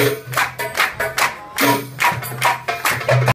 Thank you.